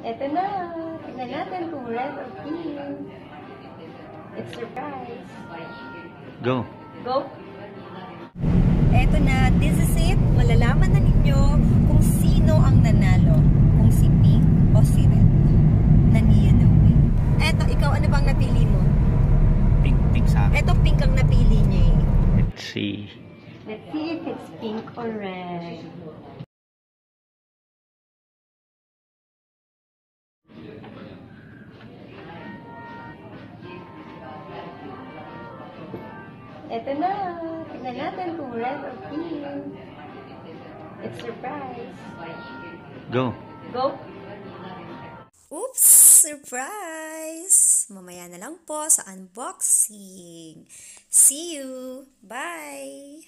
Eto na. Tignan natin kung red or pink. It's surprise. Go. Go. Eto na, this is it. Malalaman na ninyo kung sino ang nanalo. Kung si Pink o si Red. Na Nia Noe. Eto, ikaw, ano bang napili mo? Pink, pink sa akin. Eto, Pink ang napili niya eh. Let's see. Let's see if it's pink or red. Eto na. Tignan natin kung red or pink. It's surprise. Go. Go. Oops! Surprise! Mamaya na lang po sa unboxing. See you! Bye!